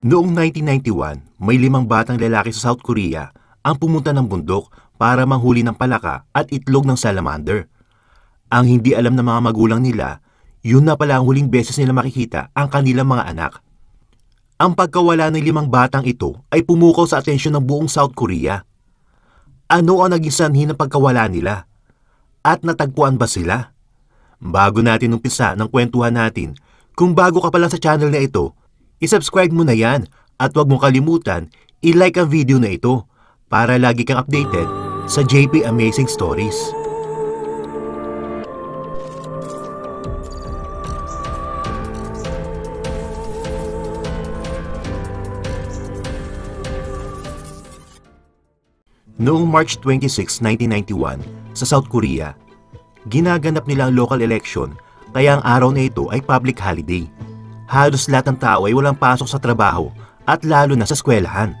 Noong 1991, may limang batang lalaki sa South Korea ang pumunta ng bundok para manghuli ng palaka at itlog ng salamander. Ang hindi alam ng mga magulang nila, yun na pala ang huling beses nila makikita ang kanilang mga anak. Ang pagkawala ng limang batang ito ay pumukaw sa atensyon ng buong South Korea. Ano ang naging sanhi ng pagkawala nila? At natagpuan ba sila? Bago natin umpisa ng kwentuhan natin, kung bago ka pa lang sa channel na ito, isubscribe mo na yan at huwag mong kalimutan i-like ang video na ito para lagi kang updated sa JP Amazing Stories. Noong March 26, 1991, sa South Korea, ginaganap nila ang local election kaya ang araw na ito ay public holiday. Halos lahat ng tao ay walang pasok sa trabaho at lalo na sa eskwelahan.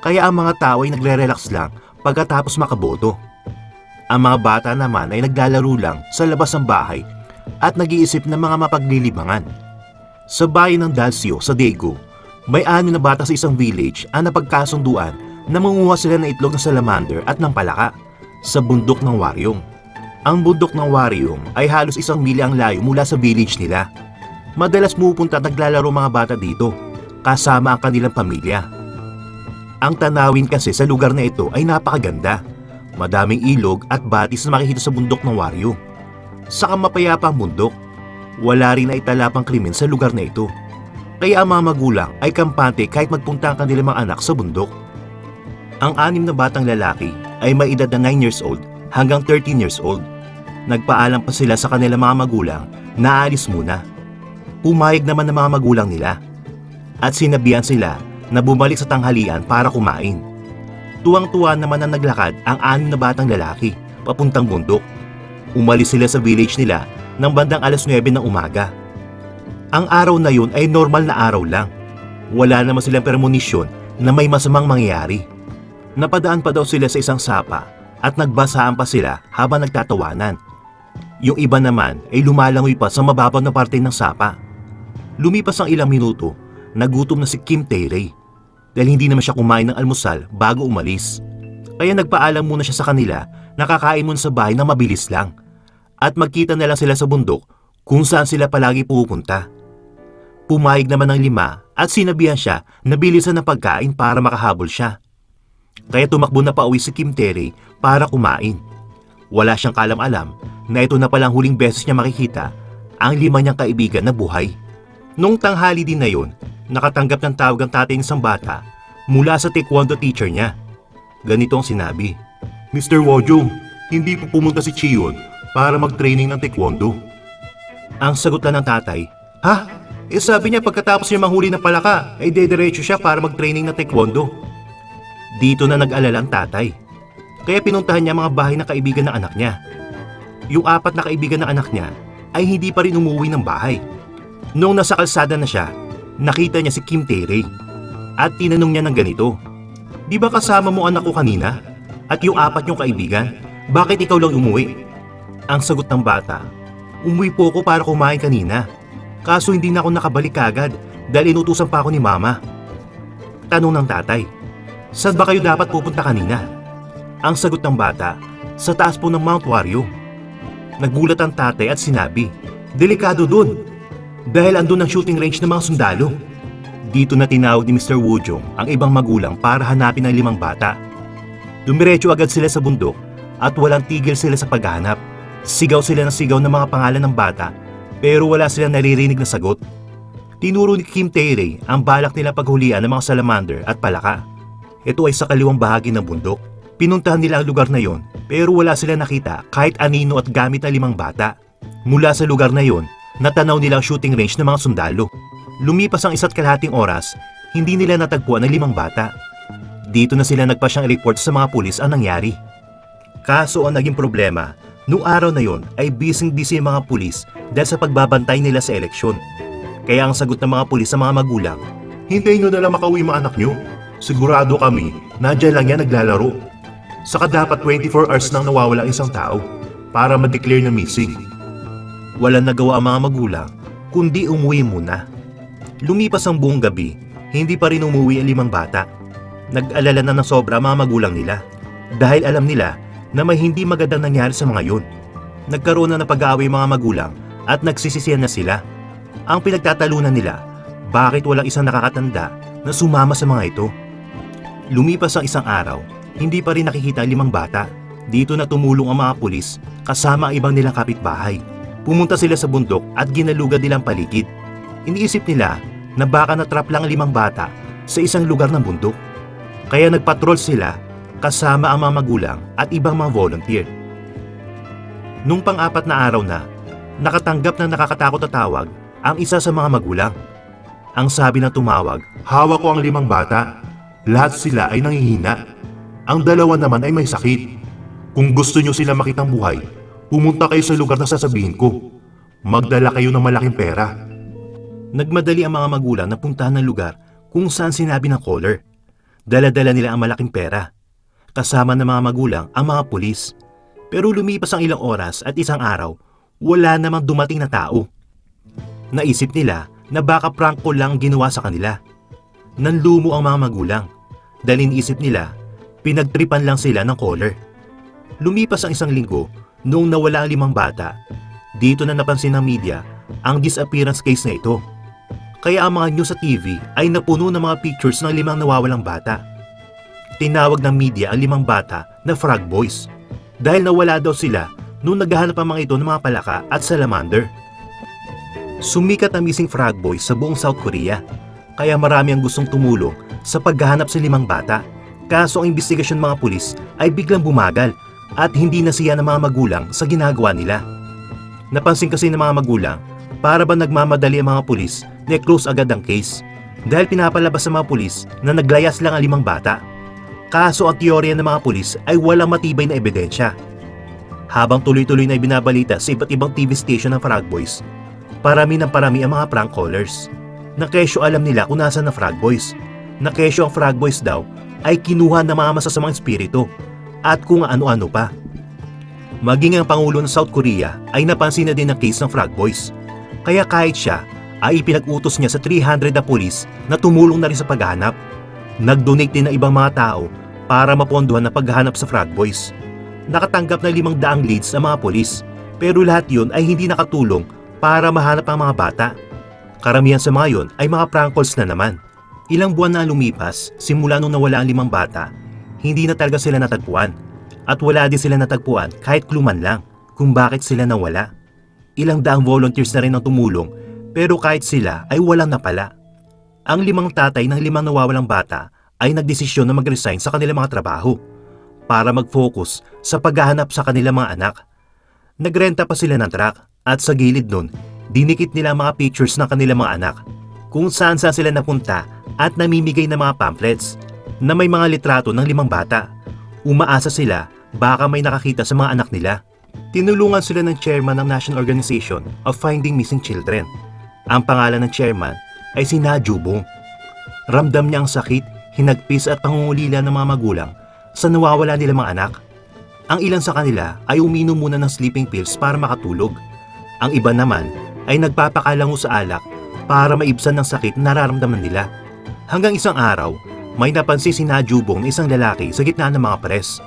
Kaya ang mga tao ay nagre-relax lang pagkatapos makaboto. Ang mga bata naman ay naglalaro lang sa labas ng bahay at nag-iisip ng mga mapaglilibangan. Sa bayan ng Dalsio sa Daegu, may ano na bata sa isang village ang napagkasunduan na manguha sila ng itlog ng salamander at ng palaka sa bundok ng Waryong. Ang bundok ng Waryong ay halos isang milya ang layo mula sa village nila. Madalas pupunta at naglalaro mga bata dito, kasama ang kanilang pamilya. Ang tanawin kasi sa lugar na ito ay napakaganda. Madaming ilog at batis na makikita sa bundok ng Waryong. Saka mapayapa ang bundok. Wala rin na italapang krimen sa lugar na ito. Kaya ang mga magulang ay kampante kahit magpunta ang kanilang mga anak sa bundok. Ang anim na batang lalaki ay may edad na 9 years old hanggang 13 years old. Nagpaalam pa sila sa kanilang mga magulang na aalis muna. Pumayag naman ng mga magulang nila. At sinabihan sila na bumalik sa tanghalian para kumain. Tuwang-tuwa naman ang naglakad ang anim na batang lalaki papuntang bundok. Umalis sila sa village nila ng bandang alas 9 ng umaga. Ang araw na yun ay normal na araw lang. Wala naman silang permonisyon na may masamang mangyayari. Napadaan pa daw sila sa isang sapa at nagbasaan pa sila habang nagtatawanan. Yung iba naman ay lumalangoy pa sa mababaw na parte ng sapa. Lumipas ang ilang minuto, nagutom na si Kim Tae-ray dahil hindi naman siya kumain ng almusal bago umalis. Kaya nagpaalam muna siya sa kanila na kakain muna sa bahay na mabilis lang at magkita na lang sila sa bundok kung saan sila palagi pupunta. Pumayag naman ng lima at sinabihan siya na bilisan ng pagkain para makahabol siya. Kaya tumakbo na pauwi si Kim Terry para kumain. Wala siyang kalam-alam na ito na palang huling beses niya makikita ang lima niyang kaibigan na buhay. Nung tanghali din na yon, nakatanggap ng tawag ang tatay ng isang bata mula sa taekwondo teacher niya. Ganito ang sinabi, Mr. Wojong, hindi po pumunta si Chiyon para mag-training ng taekwondo. Ang sagot lang ng tatay, Ha? Eh sabi niya pagkatapos niya manghuli ng palaka, ay dediretso siya para mag-training ng taekwondo. Dito na nag-alala ang tatay. Kaya pinuntahan niya mga bahay ng kaibigan ng anak niya. Yung apat na kaibigan ng anak niya ay hindi pa rin umuwi ng bahay. Noong nasa kalsada na siya, nakita niya si Kim Tae-ray at tinanong niya ng ganito, Di ba kasama mo anak ko kanina? At yung apat niyong kaibigan, bakit ikaw lang umuwi? Ang sagot ng bata, Umuwi po ako para kumain kanina. Kaso hindi na ako nakabalik kagad dahil inutusan pa ako ni mama. Tanong ng tatay, Saan ba kayo dapat pupunta kanina? Ang sagot ng bata, sa taas po ng Mount Wario. Nagulat ang tatay at sinabi, Delikado dun. Dahil andun ang shooting range ng mga sundalo. Dito na tinawag ni Mr. Wojong ang ibang magulang para hanapin ang limang bata. Dumiretso agad sila sa bundok at walang tigil sila sa paghahanap. Sigaw sila ng sigaw ng mga pangalan ng bata pero wala silang naririnig na sagot. Tinuro ni Kim Tae-ray ang balak nila paghulian ng mga salamander at palaka. Ito ay sa kaliwang bahagi ng bundok. Pinuntahan nila ang lugar na yon pero wala sila nakita kahit anino at gamit na limang bata. Mula sa lugar na yon, natanaw nila ang shooting range ng mga sundalo. Lumipas ang isa't kalahating oras, hindi nila natagpuan ang limang bata. Dito na sila nagpasyang report sa mga pulis ang nangyari. Kaso ang naging problema, noong araw na yon ay busy-busy ang mga pulis dahil sa pagbabantay nila sa eleksyon. Kaya ang sagot ng mga pulis sa mga magulang, Hintayin nyo na lang makauwi mga anak nyo. Sigurado kami, nadyan lang yan naglalaro. Saka dapat 24 hours nang nawawala ang isang tao para ma-declare na missing. Walang nagawa ang mga magulang, kundi umuwi muna. Lumipas ang buong gabi, hindi pa rin umuwi ang limang bata. Nag-alala na ng sobra ang mga magulang nila dahil alam nila na may hindi magandang nangyari sa mga yun. Nagkaroon na ng pag-aaway mga magulang at nagsisisiyan na sila. Ang pinagtatalunan nila, bakit walang isang nakakatanda na sumama sa mga ito? Lumipas ang isang araw, hindi pa rin nakikita ang limang bata. Dito na tumulong ang mga pulis kasama ang ibang nilang kapitbahay. Pumunta sila sa bundok at ginalugad nilang paligid. Iniisip nila na baka natrap lang ang limang bata sa isang lugar ng bundok. Kaya nagpatrol sila kasama ang mga magulang at ibang mga volunteer. Nung pang-apat na araw na, nakatanggap ng nakakatakot na tawag ang isa sa mga magulang. Ang sabi ng tumawag, Hawak ko ang limang bata. Lahat sila ay nangihina. Ang dalawa naman ay may sakit. Kung gusto nyo sila makitang buhay, pumunta kayo sa lugar na sasabihin ko. Magdala kayo ng malaking pera. Nagmadali ang mga magulang na puntahan ng lugar kung saan sinabi ng caller. Dala-dala nila ang malaking pera. Kasama ng mga magulang ang mga pulis. Pero lumipas ang ilang oras at isang araw, wala namang dumating na tao. Naisip nila na baka prank ko lang ginawa sa kanila. Nanlumo ang mga magulang. Dahil iniisip nila, pinagtripan lang sila ng caller. Lumipas ang isang linggo noong nawala ang limang bata. Dito na napansin ng media ang disappearance case na ito. Kaya ang mga news sa TV ay napuno ng mga pictures ng limang nawawalang bata. Tinawag ng media ang limang bata na frog boys dahil nawala daw sila noong naghahanap ang mga ito ng mga palaka at salamander. Sumikat ang missing frog boys sa buong South Korea kaya marami ang gustong tumulong sa paghahanap sa limang bata. Kaso ang investigasyon mga pulis ay biglang bumagal at hindi nasiya ng mga magulang sa ginagawa nila. Napansin kasi ng mga magulang para ba nagmamadali ang mga pulis na close agad ang case dahil pinapalabas sa mga pulis na naglayas lang ang limang bata. Kaso ang teorya ng mga pulis ay walang matibay na ebidensya. Habang tuloy-tuloy na ibinabalita sa iba't ibang TV station ng Frog Boys, parami ng parami ang mga prank callers. Na kesyo alam nila kung nasa na Frog Boys. Na kesyo ang Frog Boys daw ay kinuha ng mga masasamang espiritu at kung ano-ano pa. Maging ang Pangulo ng South Korea ay napansin na din ang case ng Frog Boys. Kaya kahit siya ay ipinag-utos niya sa 300 na pulis na tumulong na rin sa paghahanap. Nag-donate din ng ibang mga tao para mapondohan ang paghahanap sa Frog Boys. Nakatanggap na limang daang leads ang mga pulis pero lahat yun ay hindi nakatulong para mahanap ang mga bata. Karamihan sa mga yon ay mga prank calls na naman. Ilang buwan na lumipas simula nung nawala ang limang bata, hindi na talaga sila natagpuan. At wala din sila natagpuan kahit kluman lang kung bakit sila nawala. Ilang daang volunteers na rin ang tumulong pero kahit sila ay walang napala. Ang limang tatay ng limang nawawalang bata ay nagdesisyon na mag-resign sa kanilang mga trabaho para mag-focus sa paghahanap sa kanilang mga anak. Nagrenta pa sila ng truck at sa gilid nun, dinikit nila mga pictures ng kanilang mga anak kung saan saan sila napunta at namimigay ng mga pamphlets na may mga litrato ng limang bata. Umaasa sila baka may nakakita sa mga anak nila. Tinulungan sila ng chairman ng National Organization of Finding Missing Children. Ang pangalan ng chairman ay si Na Jubong. Ramdam niya ang sakit, hinagpis at pangungulila ng mga magulang sa nawawala nilang mga anak. Ang ilan sa kanila ay uminom muna ng sleeping pills para makatulog. Ang iba naman ay nagpapakalango sa alak para maibsan ng sakit na nararamdaman nila. Hanggang isang araw, may napansin si Najubong na isang lalaki sa gitna ng mga press.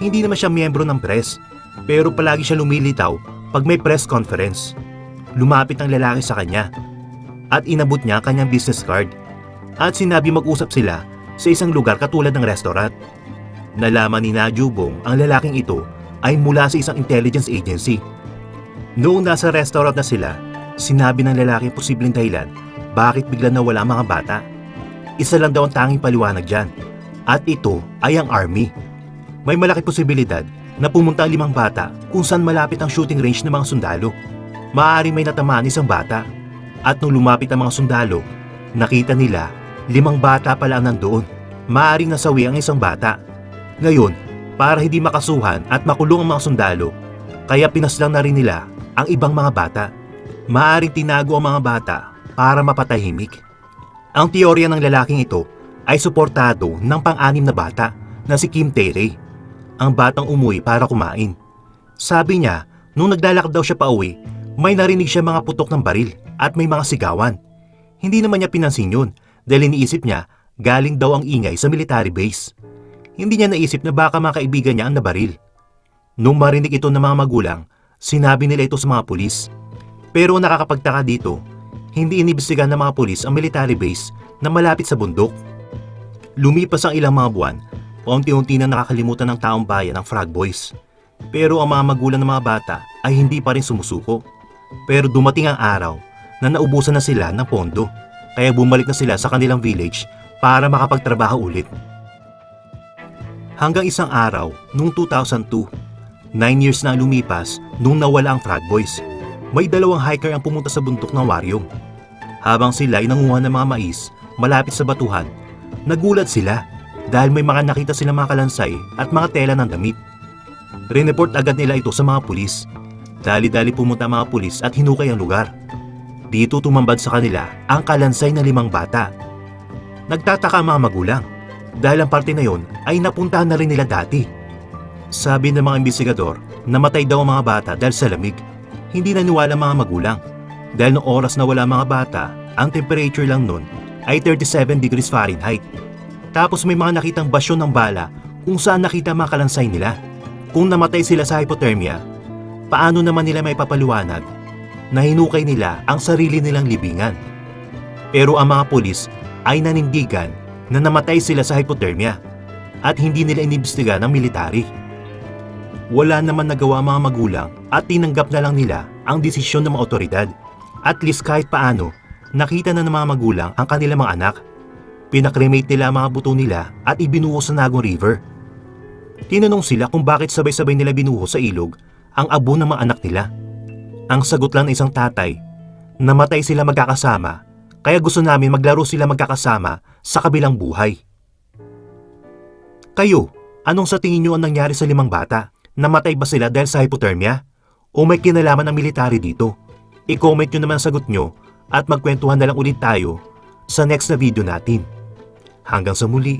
Hindi naman siya miyembro ng press, pero palagi siya lumilitaw pag may press conference. Lumapit ang lalaki sa kanya at inabot niya ang kanyang business card at sinabi mag-usap sila sa isang lugar katulad ng restaurant. Nalaman ni Najubong ang lalaking ito ay mula sa isang intelligence agency. Noong nasa restaurant na sila, sinabi ng lalaki posibleng dahilan bakit bigla nawala ang mga bata. Isa lang daw ang tanging paliwanag dyan at ito ay ang army. May malaki posibilidad na pumunta ang limang bata kung saan malapit ang shooting range ng mga sundalo. Maaaring may natamaan isang bata at nung lumapit ang mga sundalo, nakita nila limang bata pala ang nandoon. Maaaring nasawi ang isang bata. Ngayon, para hindi makasuhan at makulong ang mga sundalo, kaya pinaslang na rin nila ang ibang mga bata. Maaring tinago ang mga bata para mapatahimik. Ang teorya ng lalaking ito ay suportado ng pang-anim na bata na si Kim Tae ang batang umuwi para kumain. Sabi niya, nung naglalakad daw siya pauwi, may narinig siya mga putok ng baril at may mga sigawan. Hindi naman niya pinansin yun dahil iniisip niya galing daw ang ingay sa military base. Hindi niya naisip na baka mga kaibigan niya ang nabaril. Nung marinig ito ng mga magulang, sinabi nila ito sa mga pulis. Pero nakakapagtaka dito, hindi inibestigan ng mga pulis ang military base na malapit sa bundok. Lumipas ang ilang mga buwan, paunti-unti na nakakalimutan ng taong bayan ang Frog Boys. Pero ang mga magulang ng mga bata ay hindi pa rin sumusuko. Pero dumating ang araw na naubusan na sila ng pondo, kaya bumalik na sila sa kanilang village para makapagtrabaho ulit. Hanggang isang araw, noong 2002, 9 years na lumipas nung nawala ang Frog Boys. May dalawang hiker ang pumunta sa bundok ng Waryong. Habang sila ay nanguha ng mga mais malapit sa batuhan, nagulat sila dahil may mga nakita silang mga kalansay at mga tela ng damit. Rineport agad nila ito sa mga pulis. Dali-dali pumunta ang mga pulis at hinukay ang lugar. Dito tumambad sa kanila ang kalansay na limang bata. Nagtataka ang mga magulang dahil ang parte na yon ay napuntahan na rin nila dati. Sabi ng mga investigador, namatay daw ang mga bata dahil sa lamig. Hindi naniwala mga magulang dahil noong oras na wala mga bata, ang temperature lang nun ay 37 degrees Fahrenheit. Tapos may mga nakitang basyon ng bala kung saan nakita mga kalansay nila. Kung namatay sila sa hypothermia, paano naman nila may papaliwanag na hinukay nila ang sarili nilang libingan? Pero ang mga pulis ay nanindigan na namatay sila sa hypothermia at hindi nila inimbestiga ng military. Wala naman nagawa mga magulang at tinanggap na lang nila ang desisyon ng mga otoridad. At least kahit paano, nakita na ng mga magulang ang kanilang mga anak. Pinakremate nila ang mga buto nila at ibinuhos sa Nagong River. Tinanong sila kung bakit sabay-sabay nila binuhos sa ilog ang abo ng mga anak nila. Ang sagot lang ng isang tatay, namatay sila magkakasama kaya gusto namin maglaro sila magkakasama sa kabilang buhay. Kayo, anong sa tingin nyo ang nangyari sa limang bata? Namatay ba sila dahil sa hypothermia? O may kinalaman ng military dito? I-comment nyo naman ang sagot nyo at magkwentuhan na lang ulit tayo sa next na video natin. Hanggang sa muli.